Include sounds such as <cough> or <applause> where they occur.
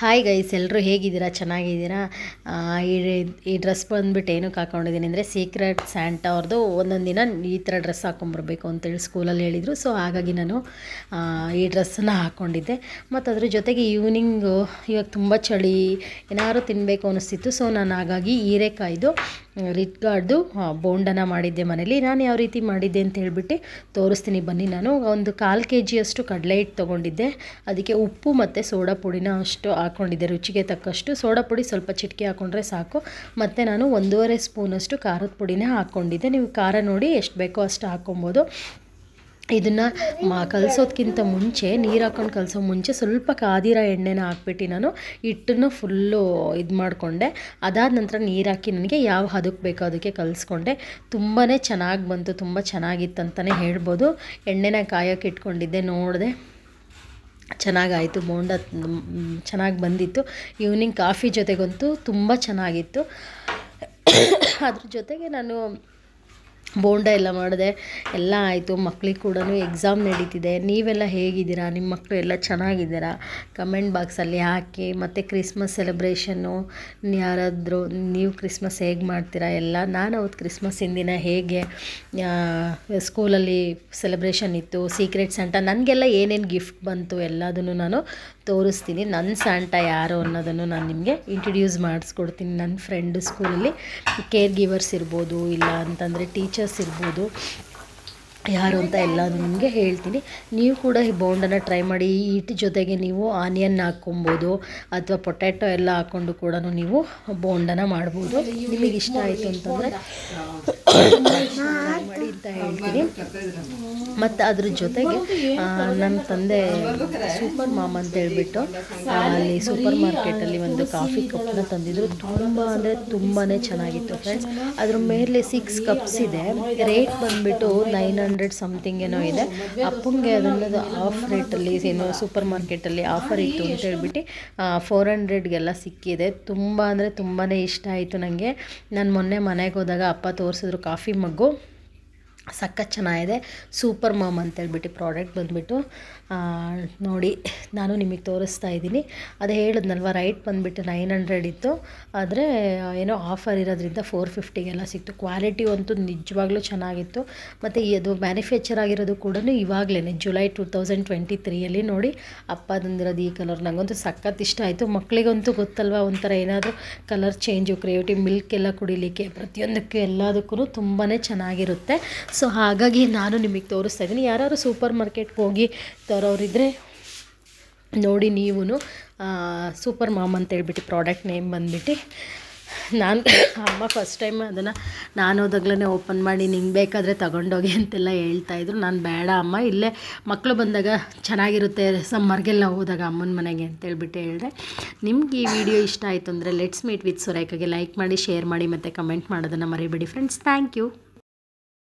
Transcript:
Hi guys ಎಲ್ಲರೂ ಹೇಗಿದ್ದೀರಾ? ಚೆನ್ನಾಗಿದ್ದೀರಾ? ಈ ಡ್ರೆಸ್ ಬಂದ್ಬಿಟ್ಟು ಏನಕ್ಕೆ ಹಾಕೊಂಡಿದ್ದೀನಿ ಅಂದರೆ ಸೀಕ್ರೆಟ್ ಸ್ಯಾಂಟಾ ಅವ್ರದ್ದು ಒಂದೊಂದು ದಿನ ಈ ಥರ ಡ್ರೆಸ್ ಹಾಕೊಂಬರ್ಬೇಕು ಅಂತೇಳಿ ಸ್ಕೂಲಲ್ಲಿ ಹೇಳಿದರು. ಸೊ ಹಾಗಾಗಿ ನಾನು ಈ ಡ್ರೆಸ್ಸನ್ನು ಹಾಕ್ಕೊಂಡಿದ್ದೆ ಮತ್ತು ಅದ್ರ ಜೊತೆಗೆ ಈವ್ನಿಂಗು ಇವಾಗ ತುಂಬ ಚಳಿ, ಏನಾದ್ರು ತಿನ್ನಬೇಕು ಅನ್ನಿಸ್ತಿತ್ತು ಸೊ ನಾನು ಹಾಗಾಗಿ ಹೀರೆಕಾಯ್ದು ರಿಟ್ಗಾರ್ಡ್ದು ಬೋಂಡನ ಮಾಡಿದ್ದೆ ಮನೇಲಿ. ನಾನು ಯಾವ ರೀತಿ ಮಾಡಿದ್ದೆ ಅಂತ ಹೇಳ್ಬಿಟ್ಟು ತೋರಿಸ್ತೀನಿ ಬನ್ನಿ. ನಾನು ಒಂದು ಕಾಲು ಕೆ ಜಿಯಷ್ಟು ಕಡಲೆ ಹಿಟ್ಟು ತೊಗೊಂಡಿದ್ದೆ. ಅದಕ್ಕೆ ಉಪ್ಪು ಮತ್ತು ಸೋಡಾ ಪುಡಿನ ಅಷ್ಟು ಹಾಕ್ಕೊಂಡಿದ್ದೆ ರುಚಿಗೆ ತಕ್ಕಷ್ಟು ಸೋಡಾ ಪುಡಿ ಸ್ವಲ್ಪ ಚಿಟಿಕೆ ಹಾಕ್ಕೊಂಡ್ರೆ ಸಾಕು. ಮತ್ತು ನಾನು ಒಂದೂವರೆ ಸ್ಪೂನಷ್ಟು ಖಾರದ ಪುಡಿನೇ ಹಾಕ್ಕೊಂಡಿದ್ದೆ ನೀವು ಖಾರ ನೋಡಿ ಎಷ್ಟು ಬೇಕೋ ಅಷ್ಟು ಹಾಕ್ಕೊಬೋದು ಇದನ್ನು ಮಾ ಕಲಿಸೋದ್ಕಿಂತ ಮುಂಚೆ, ನೀರು ಹಾಕ್ಕೊಂಡು ಕಲಸೋ ಮುಂಚೆ ಸ್ವಲ್ಪ ಕಾದಿರೋ ಎಣ್ಣೆನ ಹಾಕ್ಬಿಟ್ಟು ನಾನು ಹಿಟ್ಟನ್ನು ಫುಲ್ಲು ಇದು ಮಾಡಿಕೊಂಡೆ. ಅದಾದ ನಂತರ ನೀರು ಹಾಕಿ ನನಗೆ ಯಾವ ಹದಕ್ಕೆ ಬೇಕೋ ಅದಕ್ಕೆ ಕಲಿಸ್ಕೊಂಡೆ. ತುಂಬಾ ಚೆನ್ನಾಗಿ ಬಂತು, ತುಂಬ ಚೆನ್ನಾಗಿತ್ತು ಅಂತಲೇ ಹೇಳ್ಬೋದು. ಎಣ್ಣೆನ ಕಾಯೋಕೆ ಇಟ್ಕೊಂಡಿದ್ದೆ, ನೋಡಿದೆ ಚೆನ್ನಾಗಾಯಿತು, ಬೋಂಡ ಚೆನ್ನಾಗಿ ಬಂದಿತ್ತು. ಈವ್ನಿಂಗ್ ಕಾಫಿ ಜೊತೆಗಂತೂ ತುಂಬ ಚೆನ್ನಾಗಿತ್ತು. <coughs> ಅದ್ರ ಜೊತೆಗೆ ನಾನು ಬೋಂಡ ಎಲ್ಲ ಮಾಡಿದೆ. ಎಲ್ಲ ಆಯಿತು. ಮಕ್ಳಿಗೆ ಕೂಡ ಎಕ್ಸಾಮ್ ನಡೀತಿದೆ. ನೀವೆಲ್ಲ ಹೇಗಿದ್ದೀರಾ? ನಿಮ್ಮ ಮಕ್ಕಳು ಎಲ್ಲ ಚೆನ್ನಾಗಿದ್ದೀರಾ? ಕಮೆಂಟ್ ಬಾಕ್ಸಲ್ಲಿ ಹಾಕಿ. ಮತ್ತು ಕ್ರಿಸ್ಮಸ್ ಸೆಲೆಬ್ರೇಷನ್ನು ಯಾರಾದರೂ, ನೀವು ಕ್ರಿಸ್ಮಸ್ ಹೇಗೆ ಮಾಡ್ತೀರಾ? ಎಲ್ಲ ನಾನು ಅವತ್ತು ಕ್ರಿಸ್ಮಸ್ಸಿನ ಹಿಂದಿನ ಹೇಗೆ ಸ್ಕೂಲಲ್ಲಿ ಸೆಲೆಬ್ರೇಷನ್ ಇತ್ತು ಸೀಕ್ರೆಟ್ ಸ್ಯಾಂಟಾ ನನಗೆಲ್ಲ ಏನೇನು ಗಿಫ್ಟ್ ಬಂತು ಎಲ್ಲದನ್ನು ನಾನು ತೋರಿಸ್ತೀನಿ. ನನ್ನ ಸ್ಯಾಂಟಾ ಯಾರು ಅನ್ನೋದನ್ನು ನಾನು ನಿಮಗೆ ಇಂಟ್ರಡ್ಯೂಸ್ ಮಾಡಿಸ್ಕೊಡ್ತೀನಿ. ನನ್ನ ಫ್ರೆಂಡ್ ಸ್ಕೂಲಲ್ಲಿ ಕೇರ್ ಗಿವರ್ಸ್ ಇರ್ಬೋದು, ಇಲ್ಲ ಅಂತಂದರೆ ಟೀಚರ್ಸ್ ಇರ್ಬೋದು ಯಾರು ಅಂತ ಎಲ್ಲ ನಿಮಗೆ ಹೇಳ್ತೀನಿ. ನೀವು ಕೂಡ ಈ ಬೋಂಡನ್ನು ಟ್ರೈ ಮಾಡಿ, ಈ ಹಿಟ್ಟು ಜೊತೆಗೆ ನೀವು ಆನಿಯನ್ ಹಾಕ್ಕೊಬೋದು, ಅಥವಾ ಪೊಟ್ಯಾಟೊ ಎಲ್ಲ ಹಾಕ್ಕೊಂಡು ಕೂಡ ನೀವು ಬೋಂಡನ ಮಾಡ್ಬೋದು. ನಿಮಗೆ ಇಷ್ಟ ಆಯಿತು ಅಂತಂದರೆ ಅಂತ ಮತ್ತು ಅದ್ರ ಜೊತೆಗೆ ನನ್ನ ತಂದೆ ಸೂಪರ್ ಮಾಮ್ ಅಂತ ಹೇಳ್ಬಿಟ್ಟು ಅಲ್ಲಿ ಸೂಪರ್ ಮಾರ್ಕೆಟಲ್ಲಿ ಒಂದು ಕಾಫಿ ಕಪ್ನ ತಂದಿದ್ರು. ತುಂಬ ಅಂದರೆ ತುಂಬಾ ಚೆನ್ನಾಗಿತ್ತು ಫ್ರೆಂಡ್ಸ್ ಅದ್ರ ಮೇಲೆ ಸಿಕ್ಸ್ ಕಪ್ಸ್ ಇದೆ. ರೇಟ್ ಬಂದುಬಿಟ್ಟು ನೈನ್ ಸಮಥಿಂಗ್ ಏನೋ ಇದೆ. ಅಪ್ಪಂಗೆ ಅದನ್ನದು ಆಫ್ ರೇಟಲ್ಲಿ ಏನೋ ಸೂಪರ್ ಮಾರ್ಕೆಟಲ್ಲಿ ಆಫರ್ ಇತ್ತು ಅಂತ ಹೇಳ್ಬಿಟ್ಟು ಫೋರ್ ಹಂಡ್ರೆಡ್ಗೆಲ್ಲ ಸಿಕ್ಕಿದೆ. ತುಂಬ ಅಂದರೆ ತುಂಬಾ ಇಷ್ಟ ಆಯಿತು ನನಗೆ ನಾನು ಮೊನ್ನೆ ಮನೆಗೆ ಹೋದಾಗ ಅಪ್ಪ ತೋರಿಸಿದ್ರು ಕಾಫಿ ಮಗ್ಗು ಸಖತ್ ಚೆನ್ನಾಗಿದೆ. ಸೂಪರ್ ಮಾಮ್ ಅಂತೇಳ್ಬಿಟ್ಟು ಪ್ರಾಡಕ್ಟ್ ಬಂದುಬಿಟ್ಟು ನೋಡಿ, ನಾನು ನಿಮಗೆ ತೋರಿಸ್ತಾ ಇದ್ದೀನಿ. ಅದು ಹೇಳಿದ್ನಲ್ವ, ರೈಟ್ ಬಂದುಬಿಟ್ಟು ನೈನ್ ಹಂಡ್ರೆಡ್ ಇತ್ತು. ಆದರೆ, ಏನೋ ಆಫರ್ ಇರೋದ್ರಿಂದ ಫೋರ್ ಫಿಫ್ಟಿಗೆಲ್ಲ ಸಿಕ್ತು. ಕ್ವಾಲಿಟಿ ಅಂತೂ ನಿಜವಾಗ್ಲೂ ಚೆನ್ನಾಗಿತ್ತು. ಮತ್ತು ಅದು ಮ್ಯಾನುಫ್ಯಾಕ್ಚರ್ ಆಗಿರೋದು ಕೂಡ ಇವಾಗಲೇ ಜುಲೈ ಟೂ ತೌಸಂಡ್ ಟ್ವೆಂಟಿ ತ್ರೀಯಲ್ಲಿ ನೋಡಿ ಅಪ್ಪ ತಂದಿರೋದು ಈ ಕಲರ್ ನನಗಂತೂ ಸಖತ್ ಇಷ್ಟ ಆಯಿತು. ಮಕ್ಕಳಿಗಂತೂ ಗೊತ್ತಲ್ವ, ಒಂಥರ ಏನಾದರೂ ಕಲರ್ ಚೇಂಜು, ಕ್ರಿಯೇಟಿವ್, ಮಿಲ್ಕ್ ಎಲ್ಲ ಕುಡಿಲಿಕ್ಕೆ ಪ್ರತಿಯೊಂದಕ್ಕೂ ಎಲ್ಲದಕ್ಕೂ ತುಂಬಾ ಚೆನ್ನಾಗಿರುತ್ತೆ. ಸೊ ಹಾಗಾಗಿ ನಾನು ನಿಮಗೆ ತೋರಿಸ್ತಾ ಇದ್ದೀನಿ. ಯಾರು ಸೂಪರ್ ಮಾರ್ಕೆಟ್ಗೆ ಹೋಗಿ ತರೋರಿದ್ರೆ ನೋಡಿ ನೀವು ಸೂಪರ್ ಮಾಮ್ ಅಂತ ಹೇಳ್ಬಿಟ್ಟು ಪ್ರಾಡಕ್ಟ್ ನೇಮ್ ಬಂದ್ಬಿಟ್ಟು ನಾನು ಅಮ್ಮ ಫಸ್ಟ್ ಟೈಮ್ ಅದನ್ನು ನಾನು ಹೋದಾಗ್ಲೇ ಓಪನ್ ಮಾಡಿ ನಿಂಗೆ ಬೇಕಾದರೆ ತಗೊಂಡೋಗಿ ಅಂತೆಲ್ಲ ಹೇಳ್ತಾಯಿದ್ರು ನಾನು ಬೇಡ ಅಮ್ಮ, ಇಲ್ಲೇ ಮಕ್ಕಳು ಬಂದಾಗ ಚೆನ್ನಾಗಿರುತ್ತೆ, ಸಮ್ಮರ್ಗೆಲ್ಲ ಹೋದಾಗ ಅಮ್ಮನ ಮನೆಗೆ ಅಂತೇಳ್ಬಿಟ್ಟು ಹೇಳಿದೆ. ನಿಮ್ಗೆ ಈ ವಿಡಿಯೋ ಇಷ್ಟ ಆಯಿತು ಅಂದರೆ ಲೆಟ್ಸ್ ಮೀಟ್ ವಿತ್ ಸುರೇಖಗೆ ಲೈಕ್ ಮಾಡಿ ಶೇರ್ ಮಾಡಿ ಮತ್ತು ಕಮೆಂಟ್ ಮಾಡೋದನ್ನು ಮರಿಬೇಡಿ ಫ್ರೆಂಡ್ಸ್ ಥ್ಯಾಂಕ್ ಯು